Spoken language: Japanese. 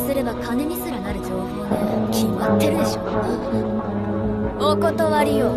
すれば金にすらなる情報ね決まってるでしょ。お断りよ。